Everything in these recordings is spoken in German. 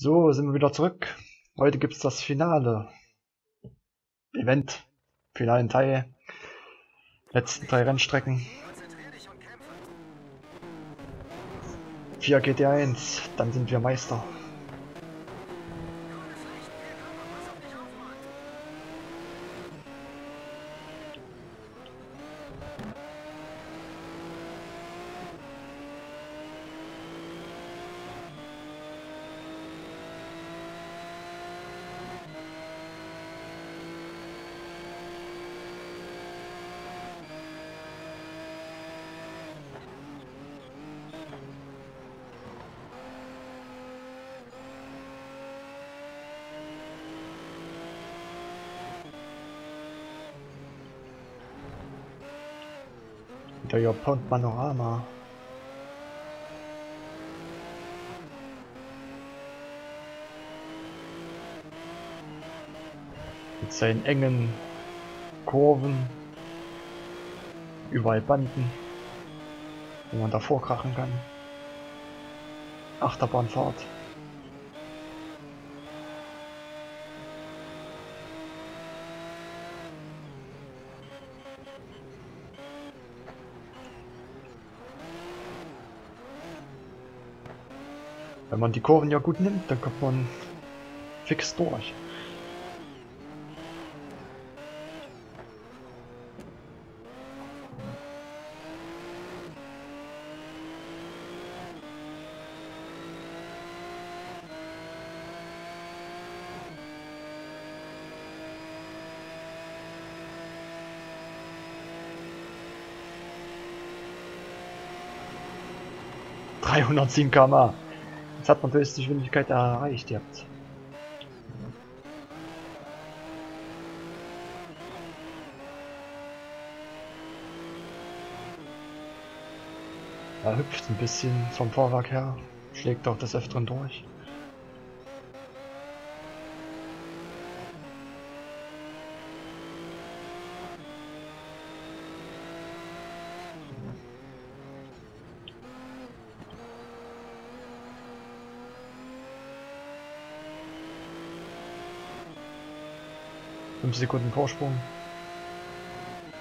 So, sind wir wieder zurück. Heute gibt es das Finale. Event. Finalen Teil. Letzten drei Rennstrecken. 4 GT1, dann sind wir Meister. Der Japon Panorama. Mit seinen engen Kurven, überall Banden, wo man davor krachen kann. Achterbahnfahrt. Wenn man die Kurven ja gut nimmt, dann kommt man fix durch. Dreihundertsieben km Jetzt hat man die Geschwindigkeit erreicht jetzt. Er hüpft ein bisschen vom Vorwerk her, schlägt auch das Öfteren durch. Fünf Sekunden Vorsprung.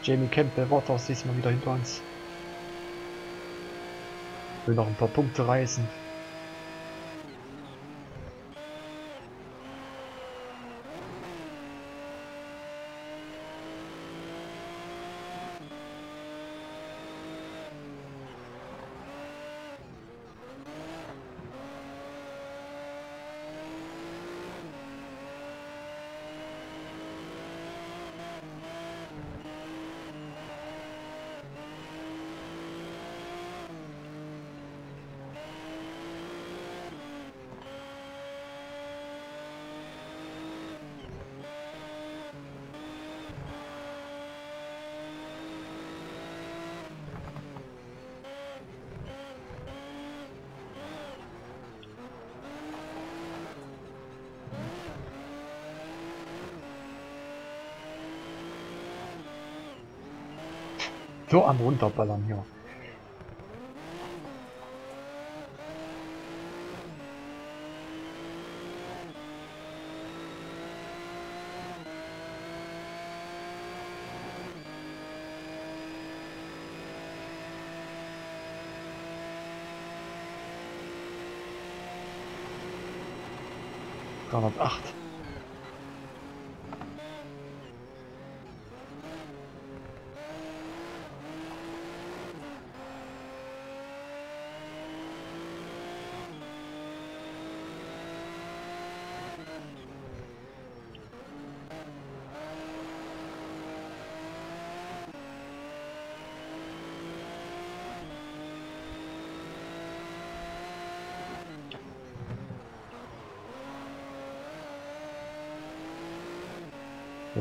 Jamie Campbell Waters diesmal wieder hinter uns. Will noch ein paar Punkte reißen. So am runterballern hier. Dreihundertacht.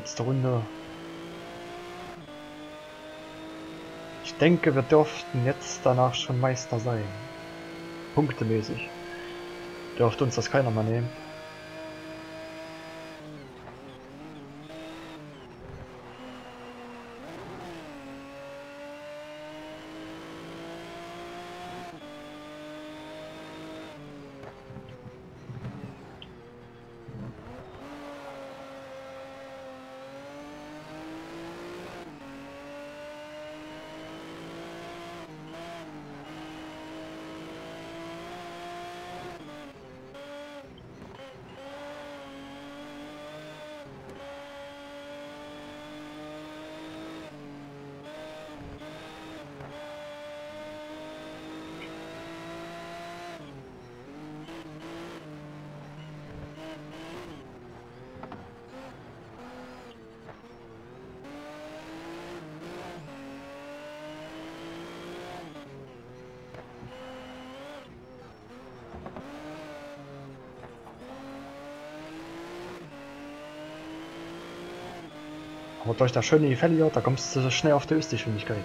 Letzte Runde. Ich denke, wir dürften jetzt danach schon Meister sein. Punktemäßig. Dürfte uns das keiner mehr nehmen. Aber durch das schöne Gefälle hier, da kommst du so schnell auf die Höchstgeschwindigkeit.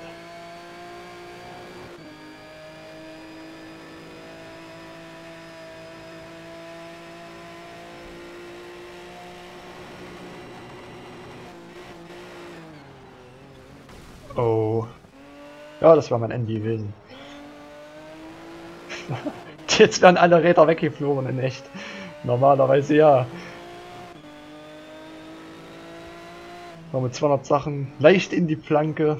Oh. Ja, das war mein Ende gewesen. Jetzt werden alle Räder weggeflogen, in echt. Normalerweise ja. Noch mit 200 Sachen leicht in die Planke.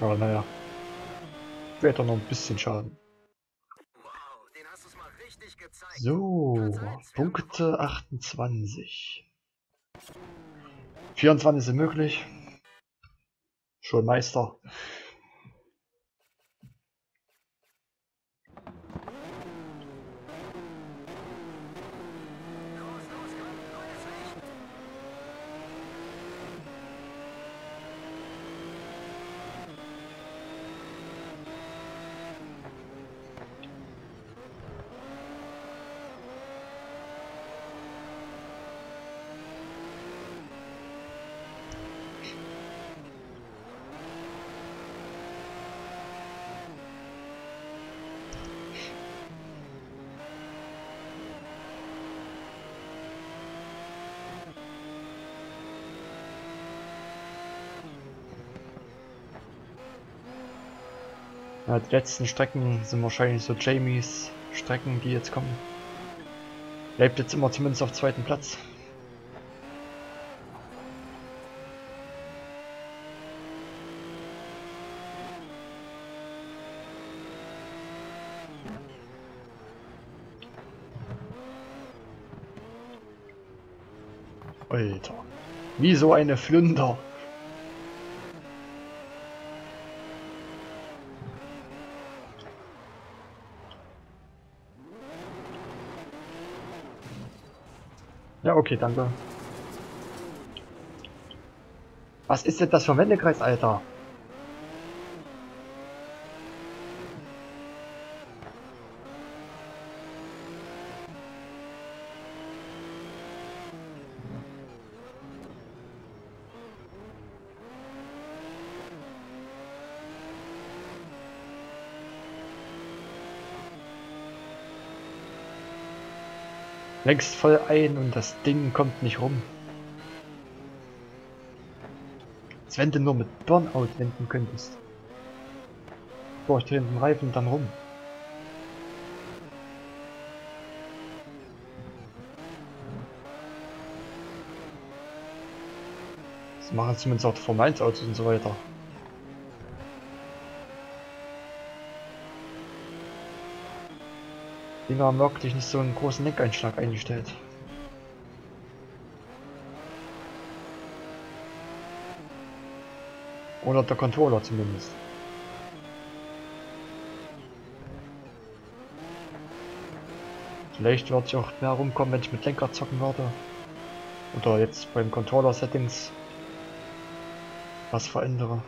Aber naja. Wird doch noch ein bisschen Schaden. So, Punkte 28. 24 sind möglich. Schon Meister. Ja, die letzten Strecken sind wahrscheinlich so Jamies Strecken, die jetzt kommen. Bleibt jetzt immer zumindest auf zweiten Platz. Alter. Wie so eine Flunder. Ja, okay, danke. Was ist denn das für ein Wendekreis, Alter? Längst voll ein und das Ding kommt nicht rum. Als wenn du nur mit Burnout wenden könntest. Boah, ich den Reifen dann rum. Das machen zumindest auch Formel 1 Autos und so weiter. Dinger haben wirklich nicht so einen großen Lenkeinschlag eingestellt. Oder der Controller zumindest. Vielleicht wird es auch mehr rumkommen, wenn ich mit Lenker zocken würde. Oder jetzt beim Controller-Settings was verändere.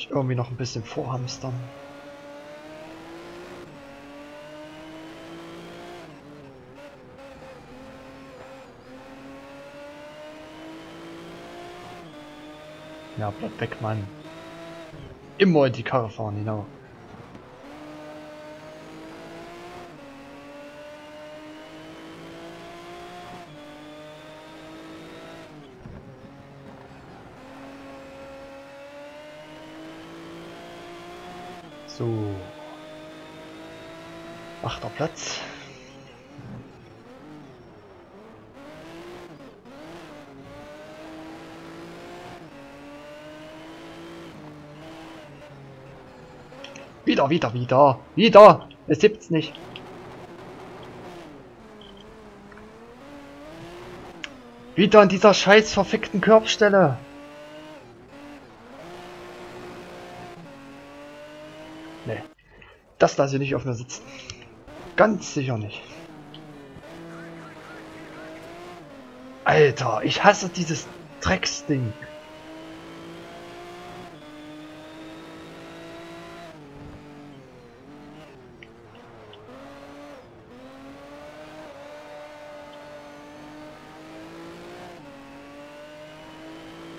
Ich irgendwie noch ein bisschen vorhamstern. Ja, bleib weg, Mann. Immer in die Karre fahren, genau. So. Achter Platz. Wieder, wieder, wieder. Wieder. Es gibt's nicht. Wieder an dieser scheiß verfickten Körbstelle. Das lasse ich nicht auf mir sitzen. Ganz sicher nicht. Alter, ich hasse dieses Drecksding.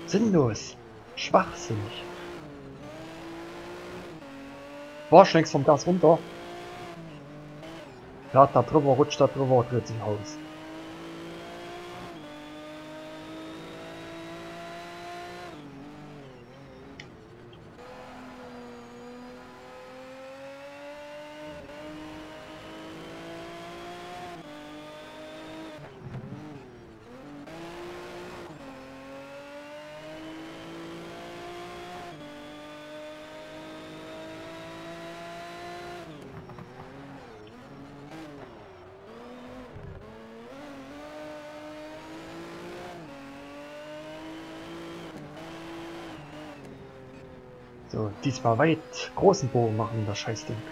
Sinnlos. Schwachsinnig. Boah, schlängst vom Gas runter. Ja, da drüber, rutscht da drüber, dreht sich aus. So, diesmal weit großen Bogen machen das Scheißding.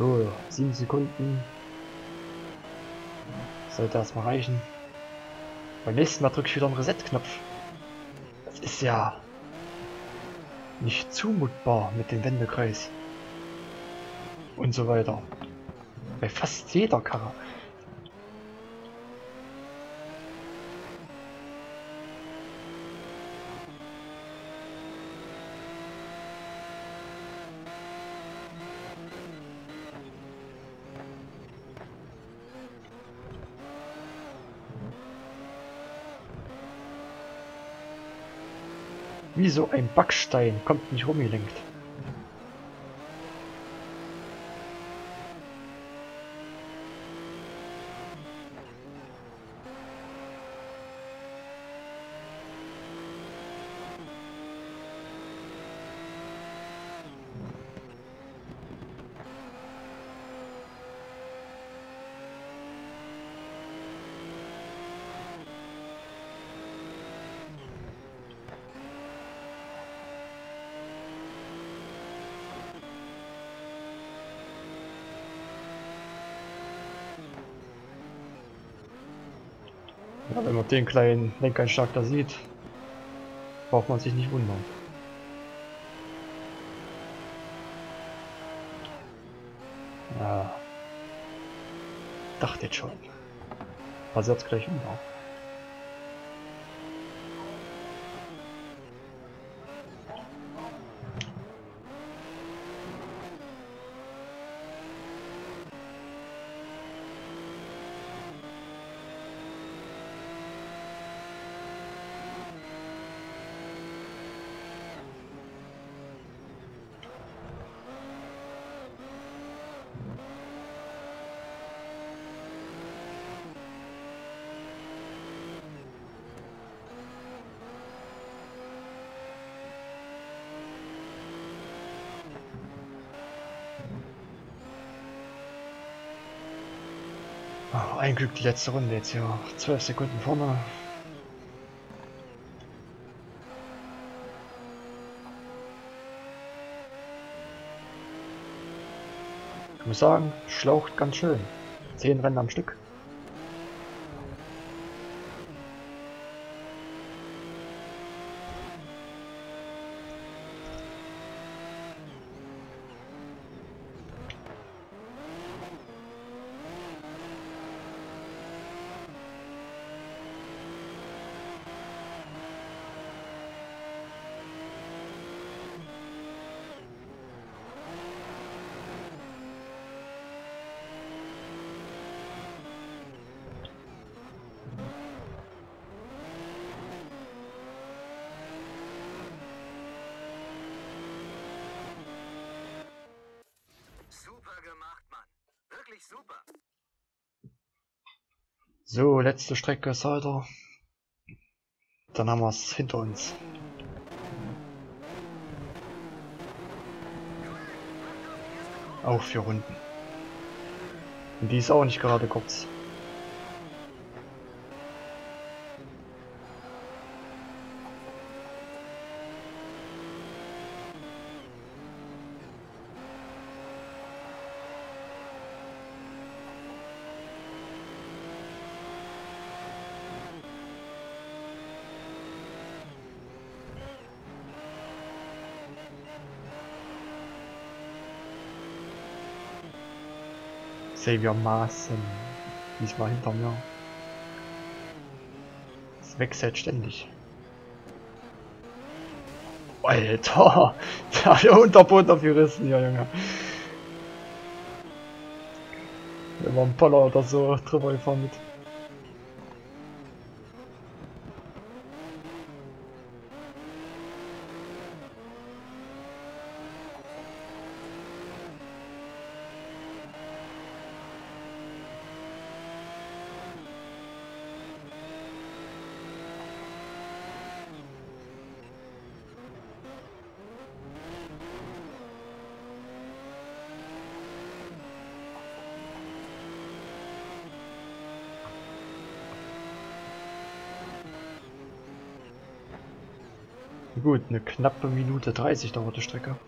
So, sieben Sekunden. Sollte erstmal reichen. Beim nächsten Mal drücke ich wieder einen Reset-Knopf. Das ist ja nicht zumutbar mit dem Wendekreis. Und so weiter. Bei fast jeder Karre. Wie so ein Backstein, kommt nicht rumgelenkt. Ja, wenn man den kleinen Lenkeinschlag da sieht, braucht man sich nicht wundern. Ja. Dachte jetzt schon. Was jetzt gleich um. Ein Glück die letzte Runde jetzt hier. 12 Sekunden vorne. Ich muss sagen, schlaucht ganz schön. Zehn Rennen am Stück. Super gemacht, Mann. Wirklich super. So, letzte Strecke Salter. Dann haben wir es hinter uns. Auch vier Runden. Und die ist auch nicht gerade kurz. Xavier Maaßen. Diesmal hinter mir. Es wechselt ständig. Alter! Der hat ja Unterboden aufgerissen, ja Junge. Man einen Poller oder so drüber gefahren mit. Gut, eine knappe Minute 30 dauert die Strecke.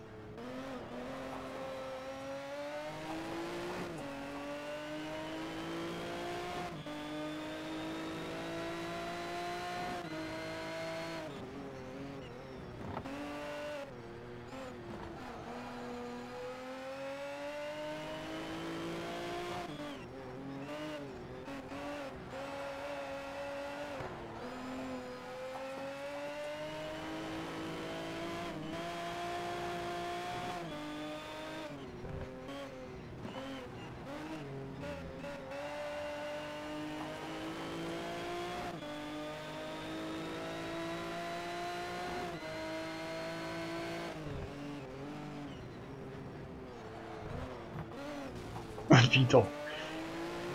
Und wieder.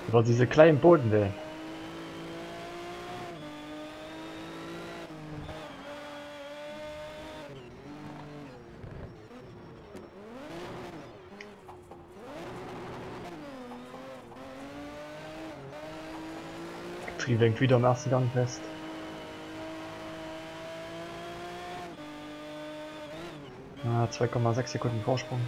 Über diese kleinen Bodenwellen. Trieb lenkt wieder im ersten Gang fest. Ah, 2,6 Sekunden Vorsprung.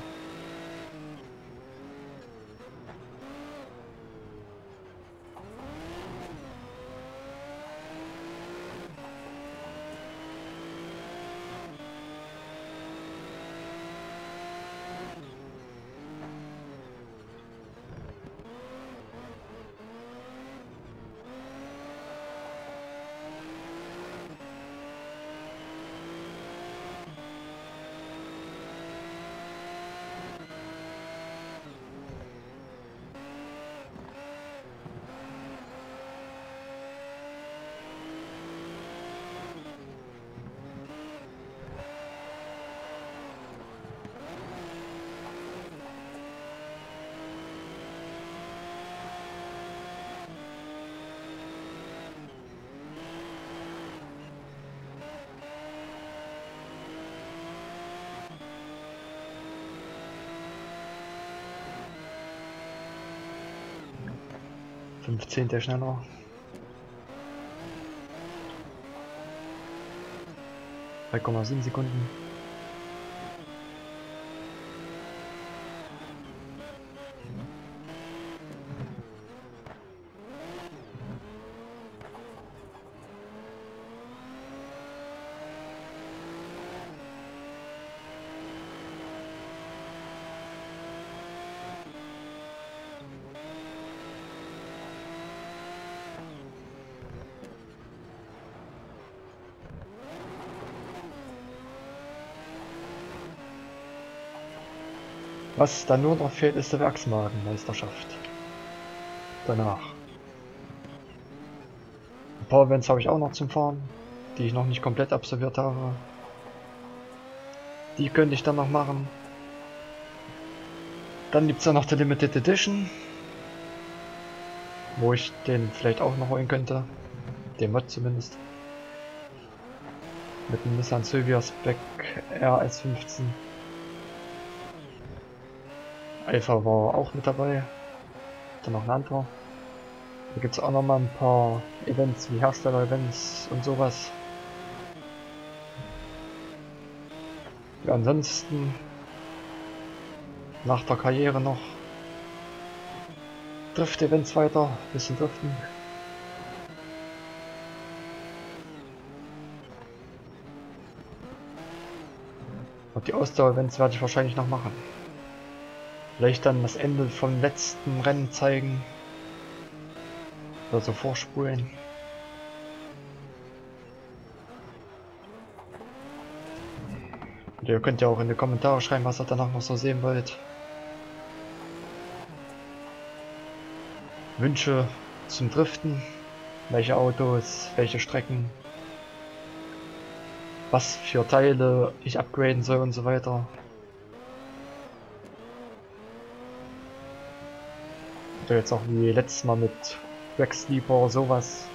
15 der schneller. Drei Komma sieben Sekunden. Was dann nur noch fehlt, ist der Werksmagenmeisterschaft. Danach. Ein paar Events habe ich auch noch zum Fahren, die ich noch nicht komplett absolviert habe. Die könnte ich dann noch machen. Dann gibt es ja noch die Limited Edition, wo ich den vielleicht auch noch holen könnte. Den Mod zumindest. Mit dem Nissan Silvia Spec RS15. Alpha war auch mit dabei. Dann noch ein anderer. Da gibt es auch noch mal ein paar Events wie Hersteller-Events und sowas. Ja, ansonsten nach der Karriere noch Drift-Events weiter, bisschen driften. Und die Ausdauer-Events werde ich wahrscheinlich noch machen. Vielleicht dann das Ende vom letzten Rennen zeigen. Oder so vorspulen. Und ihr könnt ja auch in die Kommentare schreiben, was ihr danach noch so sehen wollt. Wünsche zum Driften. Welche Autos, welche Strecken. Was für Teile ich upgraden soll und so weiter. Oder jetzt auch wie letztes Mal mit Track Sleeper, sowas.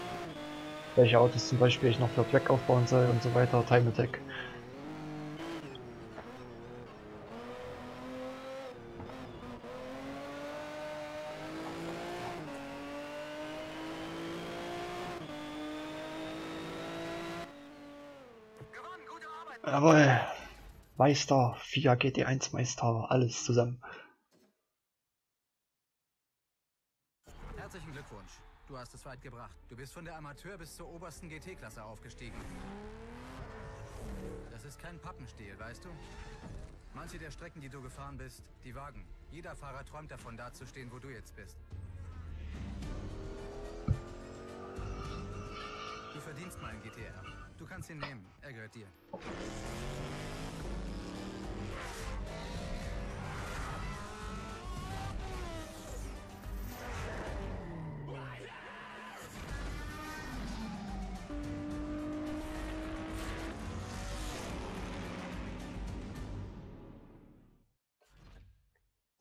Welche Autos zum Beispiel ich noch für Track aufbauen soll und so weiter, Time Attack. Jawohl. Meister, 4 GT1 Meister, alles zusammen. Herzlichen Glückwunsch. Du hast es weit gebracht. Du bist von der Amateur bis zur obersten GT-Klasse aufgestiegen. Das ist kein Pappenstiel, weißt du? Manche der Strecken, die du gefahren bist, die Wagen. Jeder Fahrer träumt davon, da zu stehen, wo du jetzt bist. Du verdienst mal einen GTR. Du kannst ihn nehmen. Er gehört dir.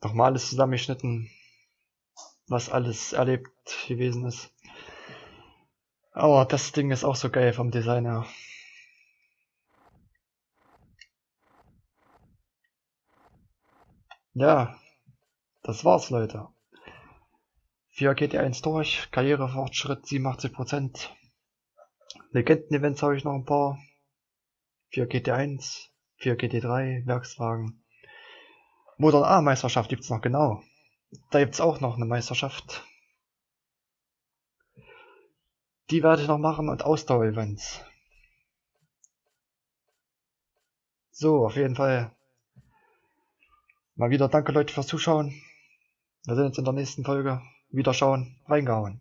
Nochmal alles zusammengeschnitten, was alles erlebt gewesen ist. Aber das Ding ist auch so geil vom Design her. Ja, das war's, Leute. 4 GT1 durch, Karrierefortschritt 87%. Legenden-Events habe ich noch ein paar. 4 GT1, 4 GT3, Werkswagen. Modern A-Meisterschaft gibt's noch, genau. Da gibt's auch noch eine Meisterschaft. Die werde ich noch machen und Ausdauer-Events. So, auf jeden Fall. Mal wieder danke Leute fürs Zuschauen. Wir sehen uns in der nächsten Folge. Wieder schauen, reingehauen.